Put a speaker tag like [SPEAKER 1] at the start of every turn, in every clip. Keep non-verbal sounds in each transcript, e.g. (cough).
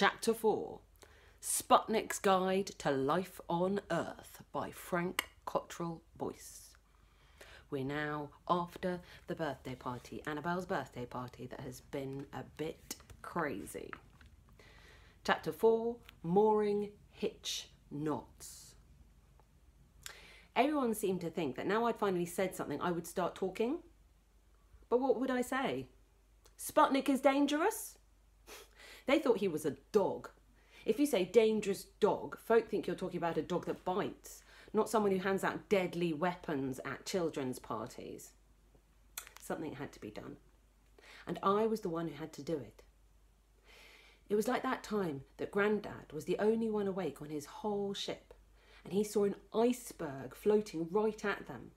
[SPEAKER 1] Chapter 4 Sputnik's Guide to Life on Earth by Frank Cottrell Boyce. We're now after the birthday party, Annabel's birthday party, that has been a bit crazy. Chapter 4 Mooring Hitch Knots. Everyone seemed to think that now I'd finally said something, I would start talking. But what would I say? Sputnik is dangerous? They thought he was a dog. If you say dangerous dog, folk think you're talking about a dog that bites, not someone who hands out deadly weapons at children's parties. Something had to be done. And I was the one who had to do it. It was like that time that Grandad was the only one awake on his whole ship, and he saw an iceberg floating right at them.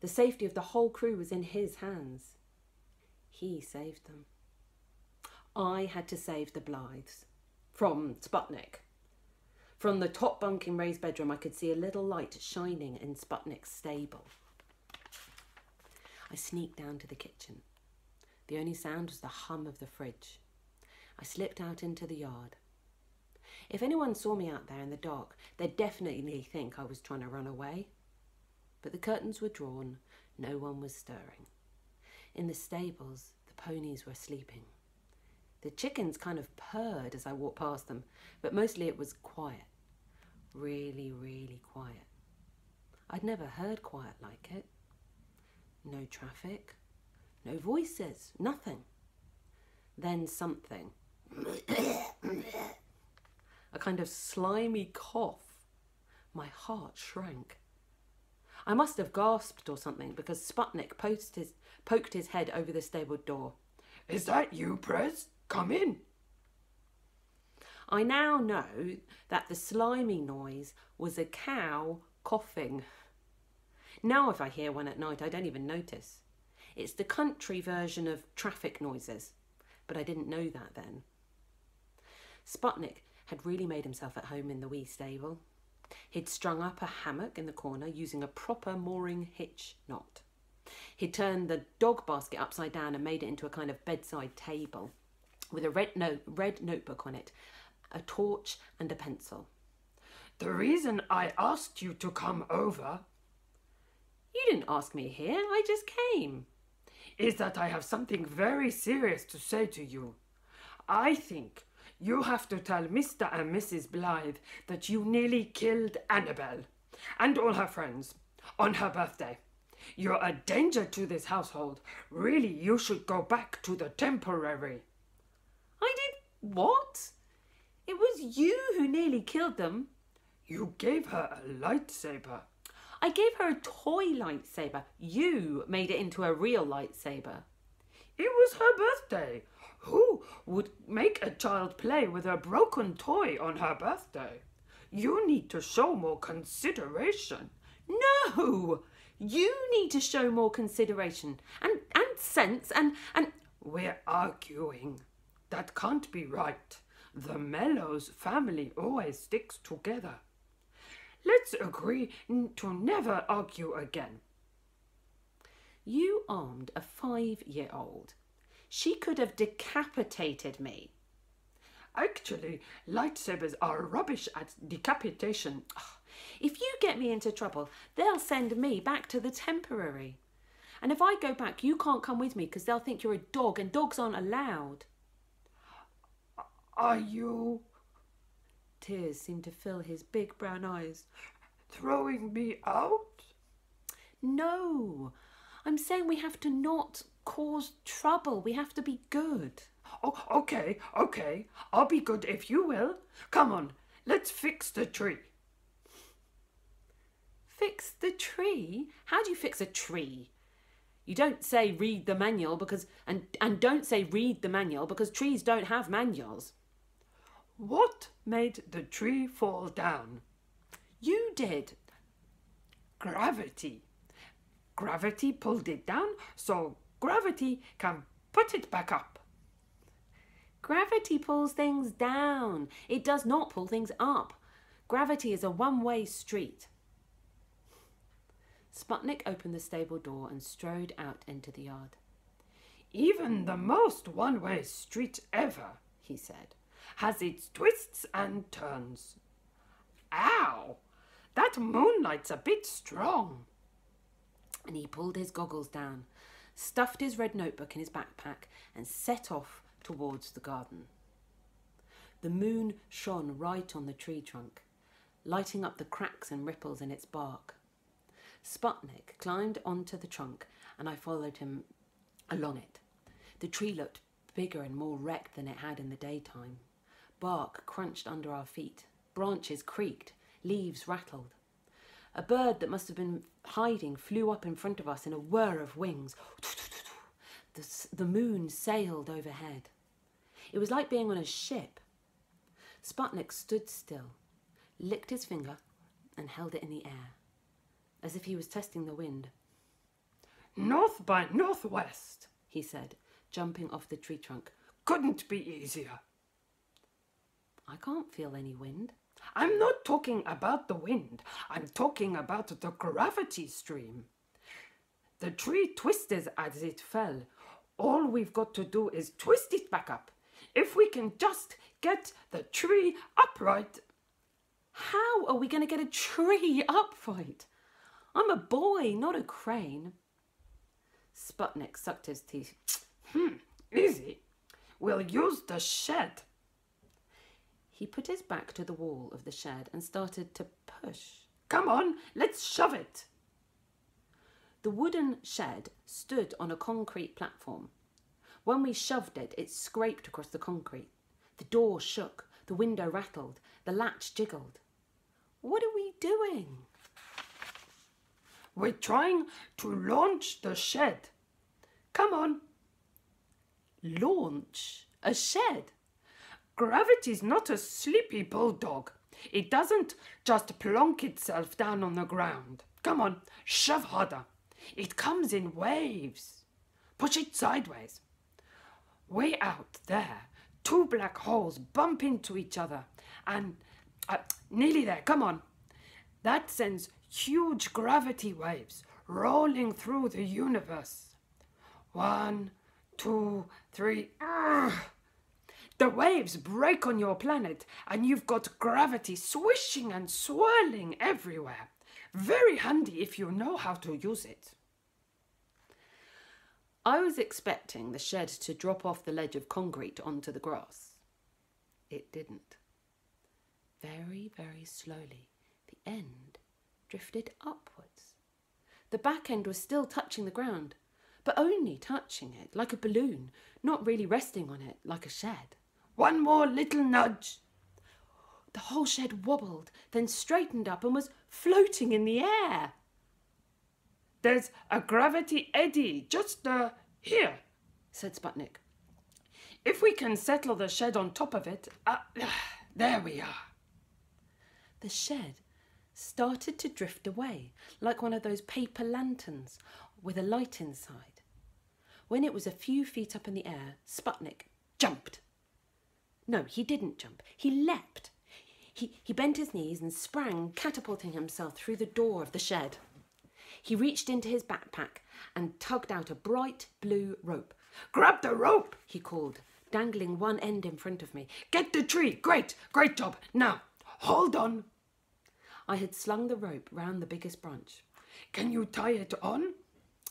[SPEAKER 1] The safety of the whole crew was in his hands. He saved them. I had to save the Blythes from Sputnik. From the top bunk in Ray's bedroom, I could see a little light shining in Sputnik's stable. I sneaked down to the kitchen. The only sound was the hum of the fridge. I slipped out into the yard. If anyone saw me out there in the dark, they'd definitely think I was trying to run away. But the curtains were drawn, no one was stirring. In the stables, the ponies were sleeping. The chickens kind of purred as I walked past them, but mostly it was quiet. Really, really quiet. I'd never heard quiet like it. No traffic, no voices, nothing. Then something. A kind of slimy cough. My heart shrank. I must have gasped or something because Sputnik poked his head over the stable door.
[SPEAKER 2] Is that you, Prez? Come in.
[SPEAKER 1] I now know that the slimy noise was a cow coughing. Now, if I hear one at night, I don't even notice. It's the country version of traffic noises, but I didn't know that then. Sputnik had really made himself at home in the wee stable. He'd strung up a hammock in the corner using a proper mooring hitch knot. He'd turned the dog basket upside down and made it into a kind of bedside table with a red, note, red notebook on it, a torch, and a pencil.
[SPEAKER 2] The reason I asked you to come over.
[SPEAKER 1] You didn't ask me here, I just came.
[SPEAKER 2] Is that I have something very serious to say to you. I think you have to tell Mr. and Mrs. Blythe that you nearly killed Annabel and all her friends on her birthday. You're a danger to this household. Really, you should go back to the temporary.
[SPEAKER 1] I did what? It was you who nearly killed them.
[SPEAKER 2] You gave her a lightsaber.
[SPEAKER 1] I gave her a toy lightsaber. You made it into a real lightsaber.
[SPEAKER 2] It was her birthday. Who would make a child play with a broken toy on her birthday? You need to show more consideration.
[SPEAKER 1] No! You need to show more consideration and, and sense and, and.
[SPEAKER 2] We're arguing. That can't be right. The Mellows family always sticks together. Let's agree to never argue again.
[SPEAKER 1] You armed a five year old. She could have decapitated me.
[SPEAKER 2] Actually, lightsabers are rubbish at decapitation. (sighs)
[SPEAKER 1] If you get me into trouble, they'll send me back to the temporary. And if I go back, you can't come with me because they'll think you're a dog and dogs aren't allowed.
[SPEAKER 2] Are you.
[SPEAKER 1] Tears seemed to fill his big brown eyes.
[SPEAKER 2] Throwing me out?
[SPEAKER 1] No. I'm saying we have to not cause trouble. We have to be good.
[SPEAKER 2] Oh, okay, okay. I'll be good if you will. Come on, let's fix the tree.
[SPEAKER 1] Fix the tree? How do you fix a tree? You don't say read the manual because and and don't say read the manual because trees don't have manuals.
[SPEAKER 2] What made the tree fall down?
[SPEAKER 1] You did.
[SPEAKER 2] Gravity. Gravity pulled it down, so gravity can put it back up.
[SPEAKER 1] Gravity pulls things down. It does not pull things up. Gravity is a one way street. Sputnik opened the stable door and strode out into the yard.
[SPEAKER 2] Even the most one way street ever, he said, has its twists and turns. Ow! That moonlight's a bit strong.
[SPEAKER 1] And he pulled his goggles down, stuffed his red notebook in his backpack, and set off towards the garden. The moon shone right on the tree trunk, lighting up the cracks and ripples in its bark. Sputnik climbed onto the trunk, and I followed him along it. The tree looked bigger and more wrecked than it had in the daytime. Bark crunched under our feet, branches creaked, leaves rattled. A bird that must have been hiding flew up in front of us in a whir of wings. The, the moon sailed overhead. It was like being on a ship. Sputnik stood still, licked his finger, and held it in the air, as if he was testing the wind.
[SPEAKER 2] North by northwest,
[SPEAKER 1] he said, jumping off the tree trunk.
[SPEAKER 2] Couldn't be easier.
[SPEAKER 1] I can't feel any wind.
[SPEAKER 2] I'm not talking about the wind. I'm talking about the gravity stream. The tree twisted as it fell. All we've got to do is twist it back up. If we can just get the tree upright.
[SPEAKER 1] How are we going to get a tree (laughs) upright? I'm a boy, not a crane. Sputnik sucked his teeth.
[SPEAKER 2] Hmm, easy. We'll use the shed.
[SPEAKER 1] He put his back to the wall of the shed and started to push.
[SPEAKER 2] Come on, let's shove it.
[SPEAKER 1] The wooden shed stood on a concrete platform. When we shoved it, it scraped across the concrete. The door shook, the window rattled, the latch jiggled. What are we doing?
[SPEAKER 2] We're trying to launch the shed. Come on.
[SPEAKER 1] Launch a shed?
[SPEAKER 2] Gravity's not a sleepy bulldog. It doesn't just plonk itself down on the ground. Come on, shove harder. It comes in waves. Push it sideways. Way out there, two black holes bump into each other and uh, nearly there. Come on. That sends huge gravity waves rolling through the universe. One, two, three. Ugh. The waves break on your planet, and you've got gravity swishing and swirling everywhere. Very handy if you know how to use it.
[SPEAKER 1] I was expecting the shed to drop off the ledge of concrete onto the grass. It didn't. Very, very slowly, the end drifted upwards. The back end was still touching the ground, but only touching it like a balloon, not really resting on it like a shed.
[SPEAKER 2] One more little nudge.
[SPEAKER 1] The whole shed wobbled, then straightened up and was floating in the air.
[SPEAKER 2] There's a gravity eddy just uh, here,
[SPEAKER 1] said Sputnik.
[SPEAKER 2] If we can settle the shed on top of it, uh, (sighs) there we are.
[SPEAKER 1] The shed started to drift away like one of those paper lanterns with a light inside. When it was a few feet up in the air, Sputnik jumped. No, he didn't jump. He leapt. He, he bent his knees and sprang, catapulting himself through the door of the shed. He reached into his backpack and tugged out a bright blue rope.
[SPEAKER 2] Grab the rope,
[SPEAKER 1] he called, dangling one end in front of me.
[SPEAKER 2] Get the tree. Great, great job. Now, hold on.
[SPEAKER 1] I had slung the rope round the biggest branch.
[SPEAKER 2] Can you tie it on?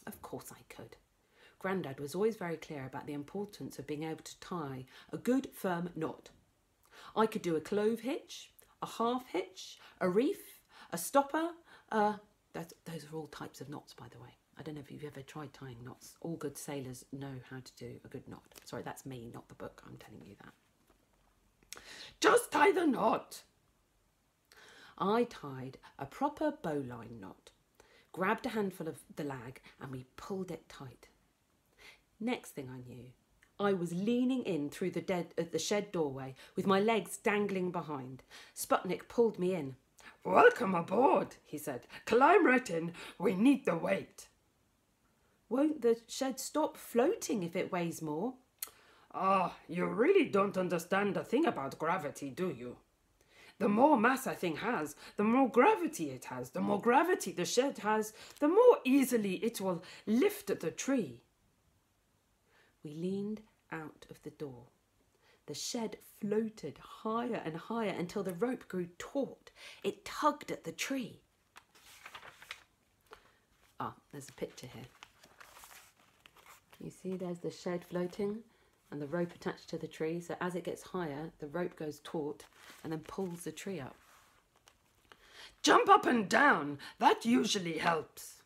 [SPEAKER 1] Of course I could. Grandad was always very clear about the importance of being able to tie a good firm knot. I could do a clove hitch, a half hitch, a reef, a stopper, uh, that, those are all types of knots, by the way. I don't know if you've ever tried tying knots. All good sailors know how to do a good knot. Sorry, that's me, not the book. I'm telling you that.
[SPEAKER 2] Just tie the knot.
[SPEAKER 1] I tied a proper bowline knot, grabbed a handful of the lag, and we pulled it tight. Next thing I knew, I was leaning in through the, dead, uh, the shed doorway with my legs dangling behind. Sputnik pulled me in.
[SPEAKER 2] Welcome aboard, he said. Climb right in. We need the weight.
[SPEAKER 1] Won't the shed stop floating if it weighs more?
[SPEAKER 2] Ah, you really don't understand a thing about gravity, do you? The more mass a thing has, the more gravity it has. The more gravity the shed has, the more easily it will lift at the tree.
[SPEAKER 1] We leaned out of the door. The shed floated higher and higher until the rope grew taut. It tugged at the tree. Ah, there's a picture here. You see, there's the shed floating and the rope attached to the tree. So as it gets higher, the rope goes taut and then pulls the tree up.
[SPEAKER 2] Jump up and down. That usually helps.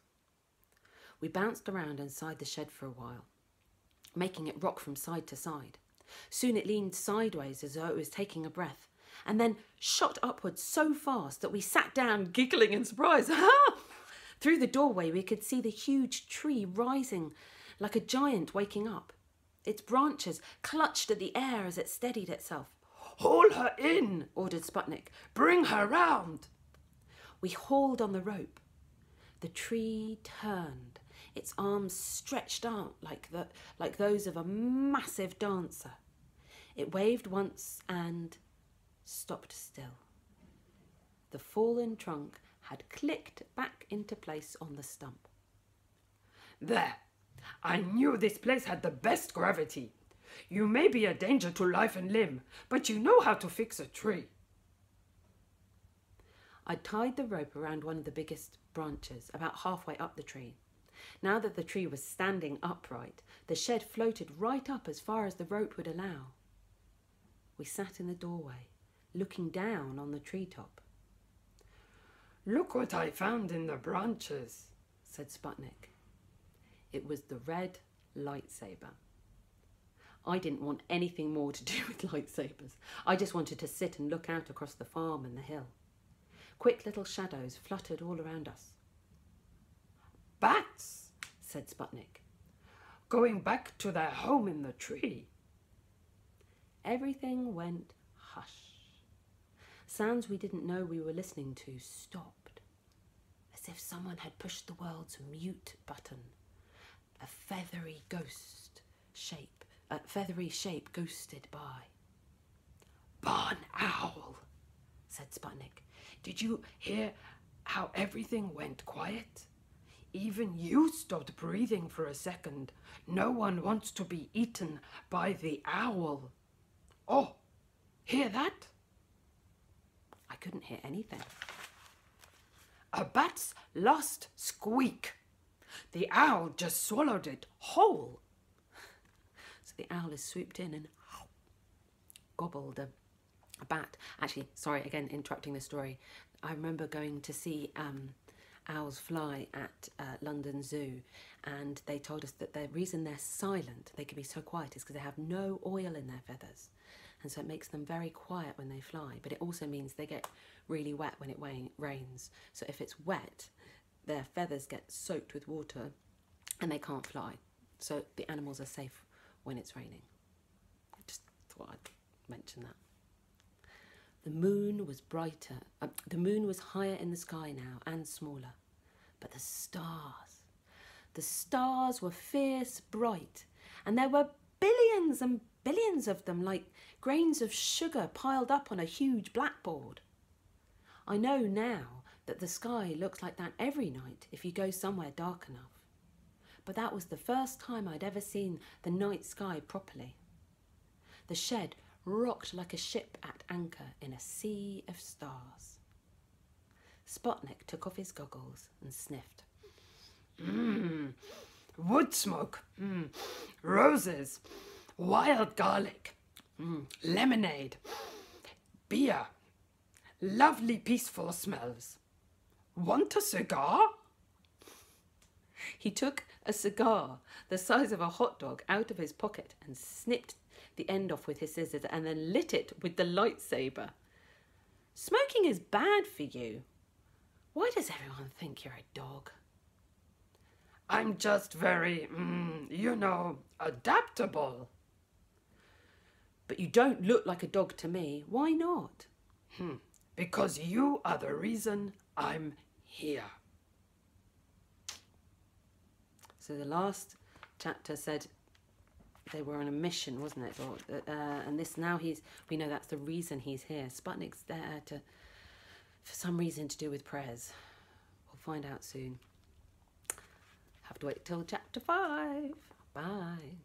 [SPEAKER 1] We bounced around inside the shed for a while, making it rock from side to side. Soon it leaned sideways as though it was taking a breath, and then shot upwards so fast that we sat down, giggling in surprise. (laughs) Through the doorway, we could see the huge tree rising like a giant waking up. Its branches clutched at the air as it steadied itself.
[SPEAKER 2] Haul her in,
[SPEAKER 1] ordered Sputnik.
[SPEAKER 2] Bring her round.
[SPEAKER 1] We hauled on the rope. The tree turned, its arms stretched out like, the, like those of a massive dancer. It waved once and stopped still. The fallen trunk had clicked back into place on the stump.
[SPEAKER 2] There, I knew this place had the best gravity. You may be a danger to life and limb, but you know how to fix a tree.
[SPEAKER 1] I tied the rope around one of the biggest branches, about halfway up the tree. Now that the tree was standing upright, the shed floated right up as far as the rope would allow. We sat in the doorway, looking down on the treetop.
[SPEAKER 2] Look what I found in the branches,
[SPEAKER 1] said Sputnik. It was the red lightsaber. I didn't want anything more to do (laughs) with lightsabers. I just wanted to sit and look out across the farm and the hill. Quick little shadows fluttered all around us.
[SPEAKER 2] Bats,
[SPEAKER 1] said Sputnik.
[SPEAKER 2] Going back to their home in the tree.
[SPEAKER 1] Everything went hush. Sounds we didn't know we were listening to stopped, as if someone had pushed the world's mute button. A feathery ghost shape, a feathery shape ghosted by.
[SPEAKER 2] Barn owl, said Sputnik. Did you hear how everything went quiet? Even you stopped breathing for a second. No one wants to be eaten by the owl. Oh, hear that?
[SPEAKER 1] I couldn't hear anything.
[SPEAKER 2] A bat's last squeak. The owl just swallowed it whole.
[SPEAKER 1] So the owl has swooped in and gobbled a, a bat. Actually, sorry, again, interrupting the story. I remember going to see um, owls fly at uh, London Zoo, and they told us that the reason they're silent, they can be so quiet, is because they have no oil in their feathers. And so it makes them very quiet when they fly, but it also means they get really wet when it rains. So if it's wet, their feathers get soaked with water and they can't fly. So the animals are safe when it's raining. I just thought I'd mention that. The moon was brighter, uh, the moon was higher in the sky now and smaller. But the stars, the stars were fierce bright, and there were billions and billions of them like grains of sugar piled up on a huge blackboard. I know now that the sky looks like that every night if you go somewhere dark enough. But that was the first time I'd ever seen the night sky properly. The shed rocked like a ship at anchor in a sea of stars. Sputnik took off his goggles and sniffed.
[SPEAKER 2] Mmm, wood smoke, mmm, roses, wild garlic, mm, lemonade, beer, lovely peaceful smells. Want a cigar?
[SPEAKER 1] He took a cigar the size of a hot dog out of his pocket and snipped the end off with his scissors and then lit it with the lightsaber. Smoking is bad for you. Why does everyone think you're a dog?
[SPEAKER 2] I'm just very, mm, you know, adaptable.
[SPEAKER 1] But you don't look like a dog to me. Why not?
[SPEAKER 2] Hmm. Because you are the reason I'm here.
[SPEAKER 1] So the last chapter said they were on a mission, wasn't it? Or, uh, and this now he's we know that's the reason he's here. Sputnik's there to for some reason to do with Prez. We'll find out soon. Have to wait till chapter five. Bye.